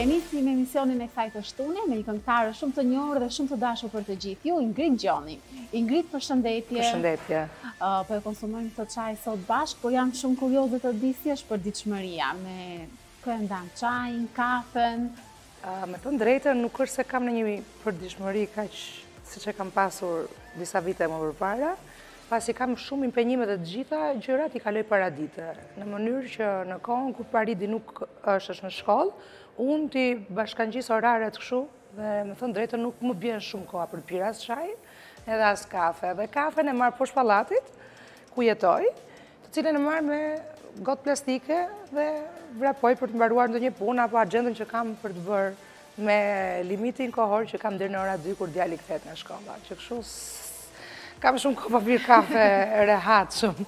E nisim emisionin e kësaj të shtune me një këngëtare shumë të njohur dhe shumë të dashur për të gjithë ju, Ingrid Gjoni. Ingrid, përshëndetje. Përshëndetje. Po e konsumojmë këtë çaj sot bashkë, por jam shumë kurioze të di si është përditshmëria, me kë e ndan çajin, kafen. Me thënë të drejtën nuk është se kam në një përditshmëri kaq siç e kam pasur disa vite më përpara, Pasi kam shumë impenjime dhe të gjitha gjërat i kaloj paradite, në mënyrë që në kohën kur Paridi nuk është është në shkollë, unë t'i bashkëngjis oraret kështu dhe me thënë të drejtën nuk më bjen shumë koha për pirë as çaj edhe as kafe. Dhe kafen e marr poshtë pallatit, ku jetoj, të cilën e marr me gotë plastike dhe vrapoj për të mbaruar ndonjë punë apo axhendën që kam për të bërë Me limitin kohor që kam deri në ora 2 kur djali kthehet nga shkolla, që kështu kam shumë kohë pa pirë kafe rehatshëm.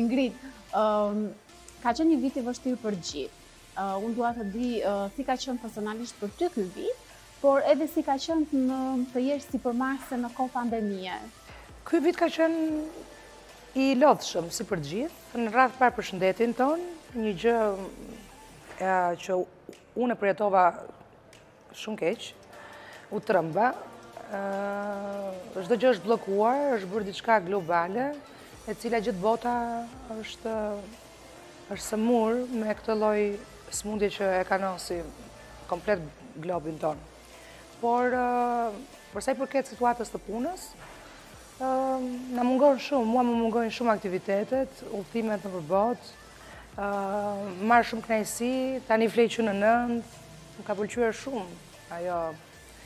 Ingrid, ka qenë një vit i vështirë për të gjithë. Unë dua të di si ka qenë personalisht për ty ky vit, por edhe si ka qenë të jesh sipërmarrëse në kohë pandemie. Ky vit ka qenë i lodhshëm si për të gjithë, në radhë të parë për shëndetin tonë, një gjë që Unë e përjetova shumë keq, u tremba, çdo gjë është bllokuar, është bërë diçka globale, e cila gjithë bota është është sëmurë me këtë lloj sëmundjeje që e kanosi komplet globin tonë. Por, për sa i përket situatës të punës, na mungon shumë, mua më mungojnë shumë aktivitetet, udhëtimet nëpër botë, Marr shumë kënaqësi, tani fle që në nëntë, më ka pëlqyer shumë ajo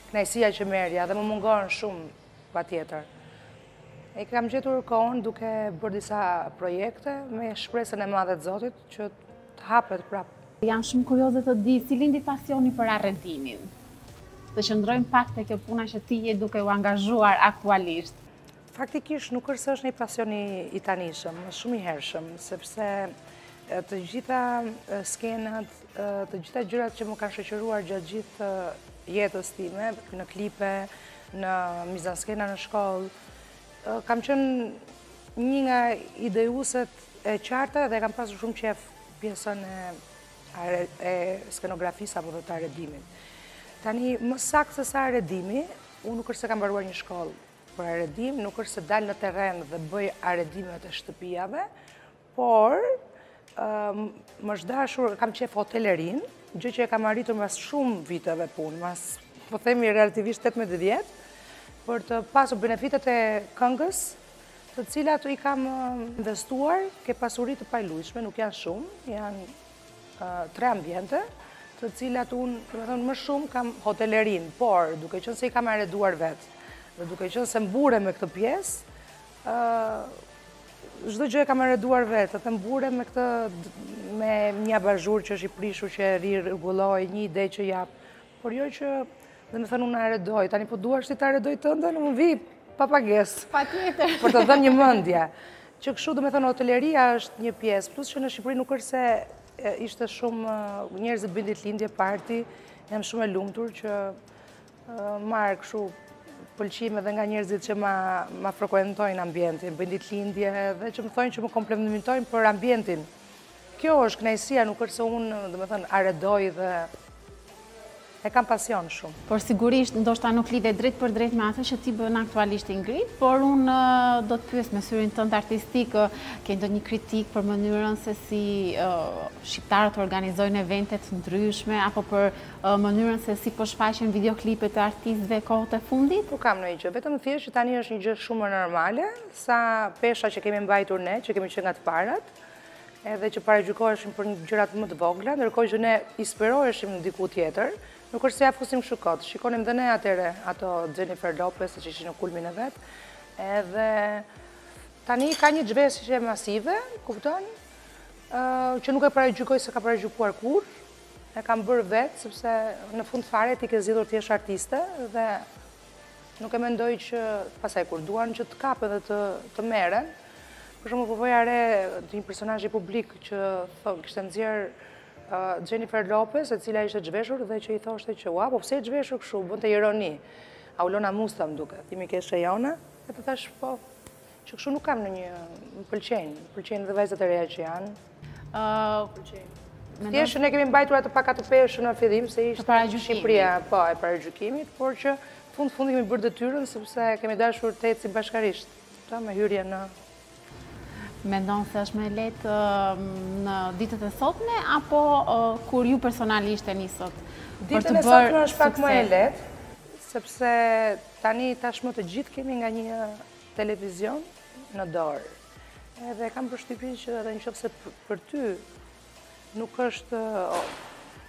kënaqësia që merrja dhe më mungon shumë, patjetër. E kam gjetur kohën duke bërë disa projekte me shpresën e madhe të zotit që të hapet prapë. Jam shumë kurioze të di si lindi pasioni për arredimin. Të qëndrojmë pak te kjo puna që ti je duke u angazhuar aktualisht. Faktikisht nuk është se është një pasion i tanishëm, është shumë i hershëm, sepse të gjitha skenat, të gjitha gjërat që më kanë shoqëruar gjatë gjithë jetës time, në klipe, në mizanskena në shkollë, kam qenë një nga ideuset e qarta dhe kam pasur shumë qejf pjesën e skenografisë apo dhe të arredimit. Tani, më saktë sesa arredimi, unë nuk është se kam mbaruar një shkollë, Për arredim nuk është se dal në terren dhe bëj arredimet e shtëpiave, por më është dashur, kam qejf hotelerinë, gjë që e kam arritur mas shumë viteve punë, mas, po themi, relativisht 18 vjet, për të pasur benefitet e këngës, të cilat i kam investuar, ke pasuritë e paluajtshme, nuk janë shumë, janë tre ambjente, të cilat unë, domethënë, më shumë kam hotelerinë, por duke qënë se i kam arreduar vetë, dhe duke qënë se mburrem me këtë pjesë, çdo gjë e kam arreduar vetë, dhe mburrem me këtë, me një abazhur që është i prishur që e rirregulloj, një ide që jap, Por jo që, domethënë, unë arredoj, tani po duash ti ta arredoj tënden, unë vij pa pagesë. Patjetër. Për të dhënë një mendje. Që kështu, domethënë, hoteleria është një pjesë, plus që në Shqipëri nuk është se ishte shumë njerëzit bëjnë ditëlindje, parti, jam shumë e lumtur që marr kështu pëlqim edhe nga njerëzit që ma frekuentojnë ambientin, bëjnë ditëlindje dhe që më thonë që më komplimentojnë për ambientin Kjo është kënaqësia, nuk është se unë, domethënë, arredoj dhe e kam pasion shumë. Por sigurisht, ndoshta nuk lidhet drejtpërdrejt me atë që ti bën aktualisht Ingrid, por unë do të pyes me syrin tënd artistik, ke ndonjë kritikë për mënyrën se si shqiptarët organizojnë evente të ndryshme apo për mënyrën se si po shfaqen videoklipet e artistëve kohët e fundit? Nuk kam ndonjë gjë, vetëm thjesht që tani është një gjë shumë më normale sa pesha që kemi mbajtur ne, që kemi qenë nga të parat, edhe që paragjykoheshim për gjërat më të vogla, ndërkohë që ne inspiroheshim ne diku tjetër, nuk është se ia fusim kështu kot. Shikonim dhe ne atëherë ato Jennifer Lopez, që ishin në kulmin e vet. Edhe tani ka një zhveshje masive, kupton? Ëh, që nuk e paragjykoj s'e kam paragjykuar kurrë, e kam bërë vetë, sepse në fund fare ti ke zgjedhur të jesh artiste dhe Nuk e mendoj që pastaj kur duan që të kapen dhe të merren, për shembull po vija re të një personazhi publik që kishte nxjerrë Jennifer Lopez, e cila ishte zhveshur dhe që i thoshte që, ua, po pse je zhveshur kështu, bënte ironi. Aulona Musta më duket, mikesha jona, edhe thashë, po, Që kështu nuk kam ndonjë, më pëlqejnë, më pëlqejnë dhe vajzat e reja që janë. Më pëlqejnë. Thjesht që ne kemi mbajtur atë pak atë peshë në fillim, se ishte Shqipëria, po, e paragjykimit, por që fund fundi kemi bërë detyrën, sepse kemi dashur të ecim bashkërisht, me hy në... Mendon se është më e lehtë në ditët e sotme, apo kur ju personalisht e nisët? Ditët e sotme është pak më e lehtë, sepse tani tashmë të gjithë kemi nga një televizion në dorë. Edhe kam përshtypjen që edhe në qoftë se për ty nuk është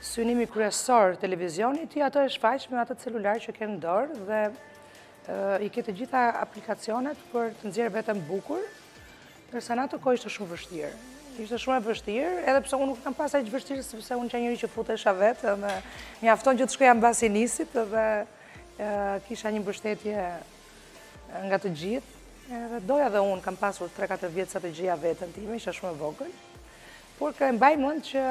synimi kryesor televizioni, ti atë e shfaq me atë celular që ke në dorë dhe i ke të gjitha aplikacionet për të nxjerrë veten bukur, ndërsa në atë kohë ishte shumë e vështirë. Ishte shumë e vështirë, edhe pse unë nuk kam pas aq vështirë sepse unë jam njeri që futesha vetë dhe mjafton që të shkoja mbasi nisit dhe kisha një mbështetje Nga të gjithë, edhe doja dhe unë, kam pasur 3-4 vjet sa të gjeja veten time, isha shumë e vogël, por e mbaj mend që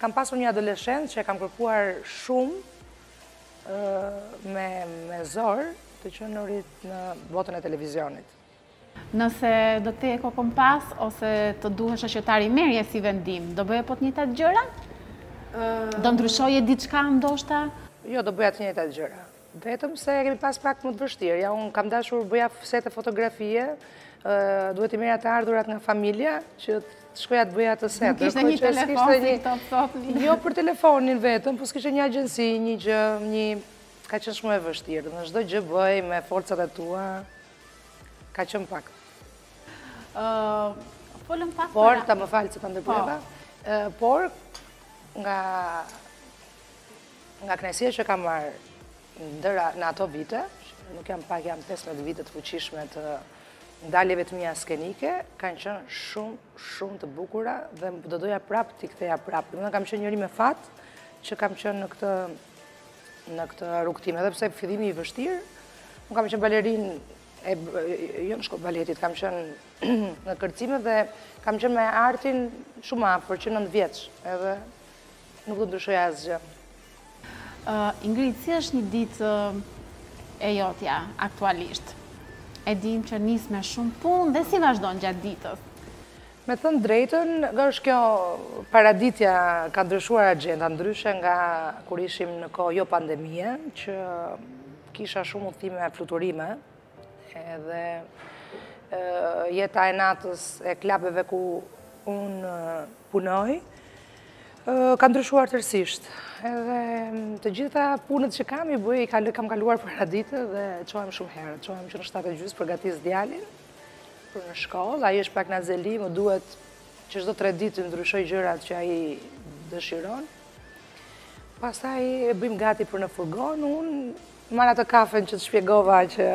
kam pasur një adoleshencë që e kam kërkuar shumë me, me zor të qenurit në botën e televizionit. Nëse do ktheje kokën pas, ose të duhesh sërish ta rimerrje si vendim, do bëje po të njëjtat gjëra? Do ndryshoje diçka ndoshta? Jo, do bëja të njëjtat gjëra. Vetëm se kemi pas pak më të vështirë. Ja, unë kam dashur bëja sete fotografie, duhet t'i merrja të ardhurat nga familja, që të shkoja të bëja ato sete. Nuk ishte një telefon, si është sot. Jo për telefonin vetëm, po s'kishte një agjensi, një gjë, një... Ka qënë shumë e vështirë, në çdo gjë bëje me forcat e tua, ka qënë pak. Folëm pak për... Por, të më falësh që të ndërpreva, po. por, nga... Nga kënaqësia që kam marrë ndër në ato vite, nuk janë pak, janë 15 vite të fuqishme të daljeve të mia skenike, kanë qënë shumë, shumë të bukura dhe do doja prapë t'i ktheja prapë. Unë kam qënë njeri me fat që kam qënë në këtë, në këtë rrugëtim, edhe pse fillimi i vështirë, unë kam qënë balerinë, e, jo në shkollë baleti, kam qënë në kërcime dhe kam qënë me artin shumë afër, që nëntë vjeçe, edhe Nuk do ndryshoja asgjë. Ingrid, si është një ditë e jotja aktualisht? E dimë që nis me shumë punë dhe si vazhdon gjatë ditës? Me thënë të drejtën, është kjo paraditja ka ndryshuar axhenda, ndryshe nga kur ishim në kohë jo pandemie, që kisha shumë udhëtime e fluturime, edhe jeta e natës e klabeve ku unë punoj, ka ndryshuar tërësisht. Edhe të gjitha punët që kam, i bëj, i kam kaluar paradite dhe çohem shumë herët. Çohem që në shtatë e gjysë, përgatis djalin, për në shkollë, ai është pak nazeli, më duhet që çdo tre ditë të ndryshoj gjërat që ai dëshiron. Pastaj e bëjmë gati për në furgon, unë marr atë kafen që të shpjegova që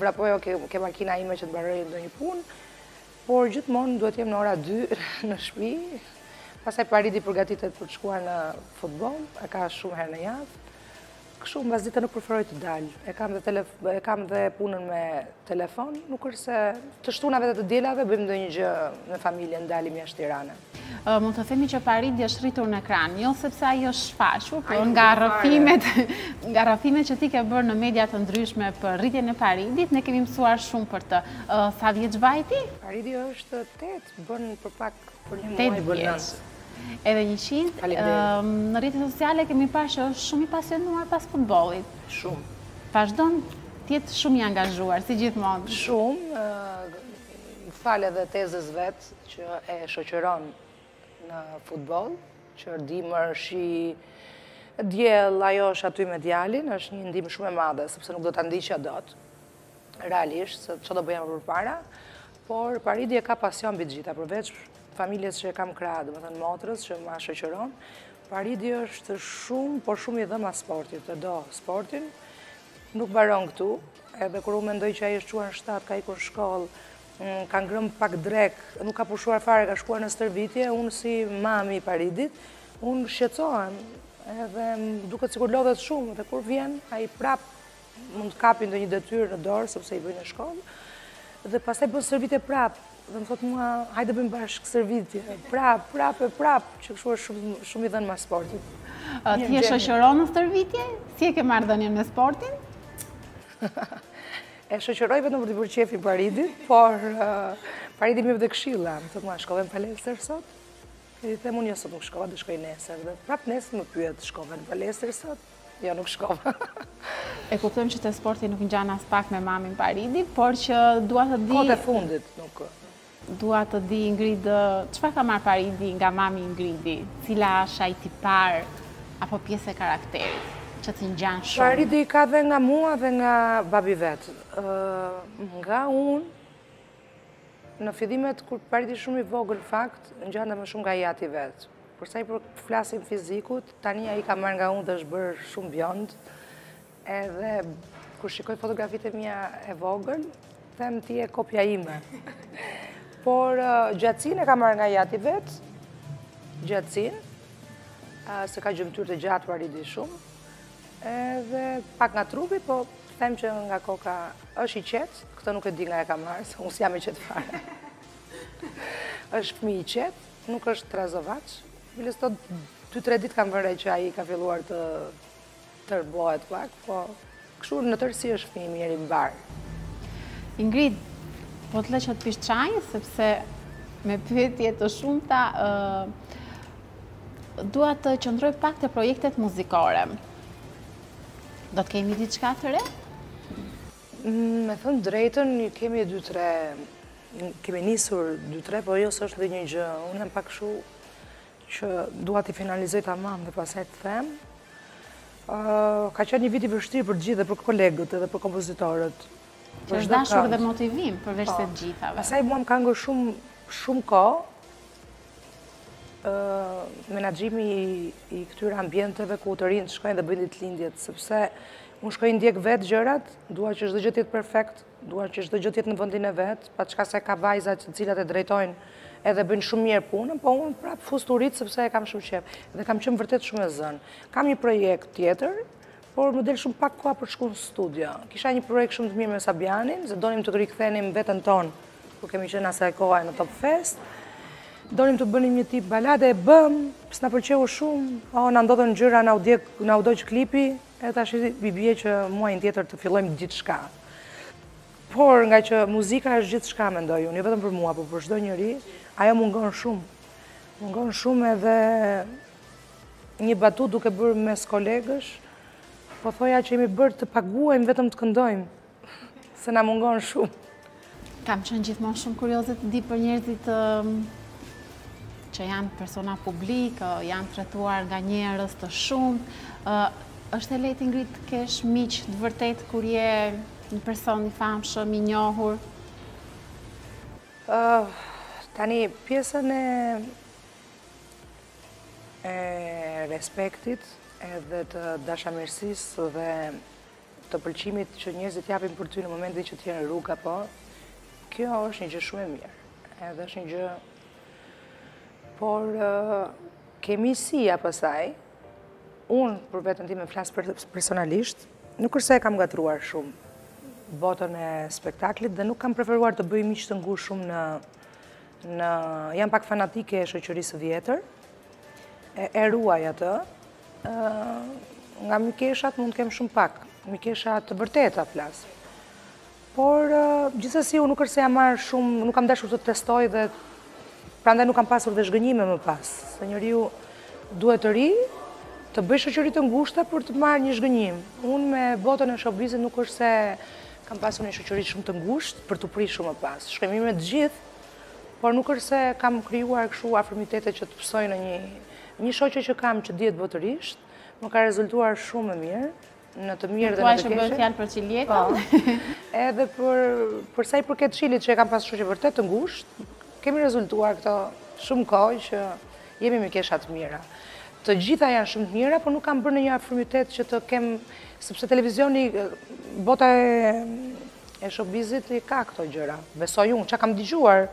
vrapoj, ke, ke makina ime që të mbaroj ndonjë punë, Por gjithmonë duhet të jem në ora 2 në shpi. Pastaj Paridi përgatitet për të shkuar në futboll, e ka shumë herë në javë. Kështu mbasdite nuk preferoj të dal. E kam dhe telef e kam dhe punën me telefon, ndërsa të shtunave dhe të dielave bëjmë ndonjë gjë me familjen, dalim jashtë Tiranës. Mund të themi që Paridi është rritur në ekran, jo sepse ai është shfaqur, por nga rrëfimet, nga rrëfimet që ti ke bërë në media të ndryshme për rritjen e Paridit, ne kemi mësuar shumë për të. Sa vjeç vajti? Paridi është 8, bën për pak për një muaj bën 9. Edhe 100. Faleminderit. Në rrjetet sociale kemi parë që është shumë i pasionuar pas futbollit. Shumë. Vazhdon të jetë shumë i angazhuar si gjithmonë. Shumë, falë edhe tezës vet, që e shoqëron në futbol, që dimër, shi, diell, ajo është aty me djalin, është një ndihmë shumë e madhe, sepse nuk do ta ndiqja dot, realisht, se ç'do bëjmë për para, por Paridi e ka pasion mbi të gjitha, përveç familjes që e kam krah, domethënë motrës që ma shoqëron, Paridi është shumë, por shumë i dhënë mbas sportit, e do sportin, nuk mbaron këtu, edhe kur unë mendoj që ai është çuar në shtatë, ka ikur në shkollë, Ka ngrënë pak drekë, nuk ka pushuar fare, ka shkuar në stërvitje, unë si mami i Paridit, unë shqetësohem, edhe më duket sikur lodhet shumë, dhe kur vjen, ai prap mund të kapi ndonjë detyrë në dorë, sepse i bëjnë në shkollë, dhe pastaj bën stërvitje prap, dhe më thotë mua, hajde bëjmë bashkë stërvitje, prap, prap e prap, që kështu është shumë i dhënë mbas sportit. Ti e shoqëron në stërvitje? Si e ke marrëdhënien me sportin? E shoqëroj vetëm për të bërë qejfin Paridit, por Paridi më jep dhe këshilla, më thotë mua shkove në palestër sot? I them unë jo sot nuk shkova, do shkoj nesër dhe prap nesër më pyet shkove në palestër sot? Jo nuk shkova. e kuptojmë që te sporti nuk ngjan aspak me mamin Paridi, por që dua të di Kohët e fundit nuk Dua të di Ingrid çfarë ka marrë Paridi nga mami Ingridi, cili është ai tipar apo pjesë e karakterit që të ngjan shumë? Paridi ka dhe nga mua dhe nga babi vet. Nga unë në fillimet kur Paridi shumë i vogël në fakt ngjante më shumë nga i ati vet. Për sa i përket flasim fizikut, tani ai ka marrë nga unë dhe është bërë shumë bjond. Edhe kur shikoj fotografitë e mia e vogël, them ti je kopja ime. Por gjatësinë e ka marrë nga i ati vet, gjatësinë, se ka gjymtyrët e gjata Paridi shumë, edhe pak nga trupi, po them që nga koka është i qetë, këtë nuk e di nga e ka marrë, se unë s'jam e qetë fare. është fmi i qetë, nuk është trazovaç, biles këto 2-3 ditë kam vënë re që ai ka filluar të Tërbohet pak, po kështu në tërësi është fëmijë i mirë i mbarë. Ingrid, po të lë që të pish çaj, sepse me pyetje të shumta dua të qëndroj pak te projektet muzikore. Do të kemi diçka të re? Mm, me thënë të drejtën, kemi dy tre kemi nisur dy tre, po jo s'është ndonjë gjë. Unë jam pak kshu që dua t'i finalizoj tamam dhe pastaj të them, ka qenë një vit i vështirë për të gjithë dhe për kolegët edhe për kompozitorët. Që është dashur dhe motivim përveç se po. të gjithave. Pastaj mua më ka ngrënë shumë, shumë kohë, menaxhimi i këtyre ambienteve ku të rinjtë shkojnë dhe bëjnë ditëlindjet, sepse unë shkoj ndjek vetë gjërat, dua që çdo gjë të jetë perfekt, Dua që çdo gjë të jetë në vendin e vet, paçka se ka vajza të cilat e drejtojnë edhe bëjnë shumë mirë punën, po unë prapë fus turinjtë sepse e kam shumë qejf dhe kam qenë vërtet shumë e zënë. Kam një projekt tjetër, por më del shumë pak koha për të shkuar në studio. Kisha një projekt shumë të mirë me Sabianin, se donim të rikthenim veten tonë, ku kemi qenë asaj kohe në Top Fest. Donim të bënim një tip balade, e bëmë, s'na pëlqeu shumë, oh, na ndodhën gjëra, na u djeg, na u dogj klipi, e tash i bie që muajin tjetër të fillojmë diçka. Por ngaqë muzika është gjithçka mendoj unë, jo vetëm për mua, por për çdo njeri, ajo mungon shumë. Mungon shumë edhe një batutë duke bërë mes kolegësh, po thoja që jemi bërë të paguajmë vetëm të këndojmë, se na mungon shumë. Kam qenë gjithmonë shumë kurioze të di për njerëzit që janë persona publikë, janë rrethuar nga njerëz të shumtë. Është e lehtë Ingrid të kesh miq të vërtetë kur je një person i famshëm, i njohur? Tani, pjesën e respektit edhe të dashamirësisë dhe të pëlqimit që njerëzit japin për ty në momentin që ti je në rrugë apo, kjo është një gjë shumë e mirë, edhe është një gjë, por që miqësia pastaj, unë për veten time flas personalisht, nuk është se e kam ngatërruar shumë botën e spektaklit dhe nuk kam preferuar të bëj miq të ngushtë shumë në, në, jam pak fanatike e shoqërisë së vjetër, E ruaj atë, nga mikeshat mund të kem shumë pak, mikesha të vërteta flas. Por, gjithsesi, unë nuk është se jam marrë shumë, nuk kam dashur të testoj dhe prandaj nuk kam pasur dhe zhgënjime më pas. Se njeriu duhet të rrijë, të bëjë shoqëri të ngushta për të marrë një zhgënjim. Unë me botën e shobizit nuk është se kam pasur një shoqëri shumë të ngushtë për të prit shumë më pas. Zhgënjime të gjithë, Por nuk është se kam krijuar kështu afrimitete që të pësoj ndonjë, një shoqe që kam që dihet botërisht, më ka rezultuar shumë e mirë, në të mirë dhe në të keqe. Në që bëhet fjalë për Çiljetën? Po. Edhe për për sa i përket Çilit që e kam pas shoqe vërtet të ngushtë, kemi rezultuar këto shumë kohë që jemi mikesha të mira. Të gjitha janë shumë të mira, por nuk kam bërë ndonjë afrimitet që të kem, sepse televizioni, bota e E showbizit i ka këto gjëra, besoj unë, çka kam dëgjuar.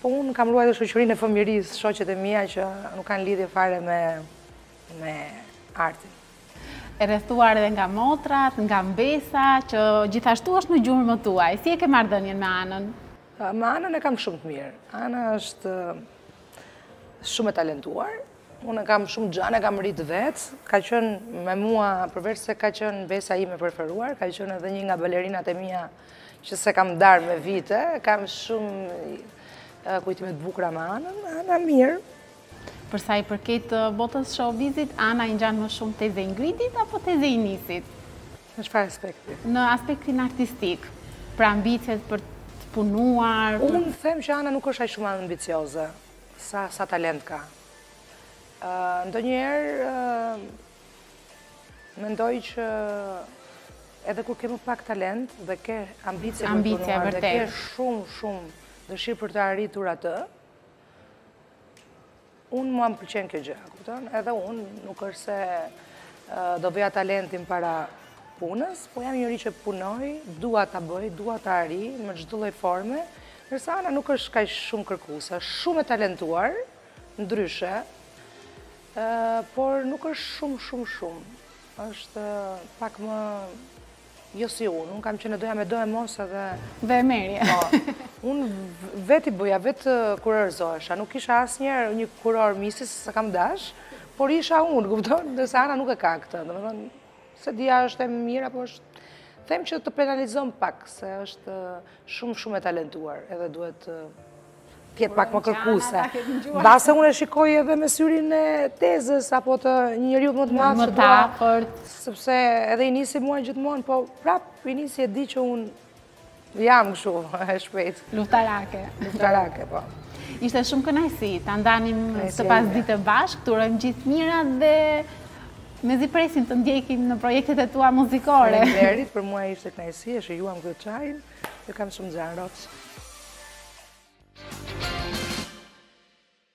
Po unë kam ruajtur shoqërinë e fëmijërisë, shoqet e mia që nuk kanë lidhje fare me me artin. E rrethuar edhe nga motrat, nga mbesa, që gjithashtu është në gjurmët tuaja. Si e ke marrëdhënien me Anën? Me Anën e kam shumë të mirë. Ana është shumë e talentuar, Unë e kam shumë xhan, e kam rritë vetë, ka qënë me mua, përveç se ka qënë mbesa ime e preferuar, ka qënë edhe një nga balerinat e mia që s'e kam ndarë me vite, kam shumë kujtime të bukura me Anën, Ana mirë. Përsa i përket botës së showbizit, Ana i ngjan më shumë teze Ingridit apo teze Inisit? Në çfarë aspekti? Në aspektin artistik, pra ambiciet për të punuar... Unë them që Ana nuk është aq shumë ambicioze, Sa sa talent ka. Ë ndonjëherë mendoj që edhe kur ke më pak talent dhe ke ambicie për të punuar dhe ke shumë shumë dëshirë për të arritur atë, unë mua më pëlqen kjo gjë, kupton? Edhe unë nuk është se do vija talentin para punës, po jam njeri që punoj, dua ta bëj, dua ta arrij, me çdo lloj forme, Ndërsa Ana nuk është kaq shumë kërkuese, është shumë e talentuar, ndryshe, por nuk është shumë, shumë, shumë. Është pak më jo si unë, unë kam qenë, doja medoemos edhe... Dhe e merrje. Po. Unë vetë i bëja, vetë kurorëzohesha, nuk kisha asnjëherë një kurorë misi, s'e kam dash, por isha unë, kupton, ndërsa Ana nuk e ka këtë, domethënë, S'e di a është e mirë apo është... Them që të penalizon pak, se është shumë shumë e talentuar, edhe duhet të jetë pak më kërkuese. Mbase unë e shikoj edhe me syrin e tezës, apo të njeriut më të madh që dua, sepse edhe Inisi mua gjithmonë, po prapë Inisi e di që unë Jam kështu, e shpejtë. Luftarake. Luftarake, po. Ishte shumë kënaqësi ta ndanim këtë pasdite bashkë, të urojmë gjithë të mirat dhe mezi presim të ndjekim në projektet e tua muzikore. Faleminderit, për mua ishte kënaqësi, e shijuam këtë çajin, dhe të kam shumë xhan, rocë.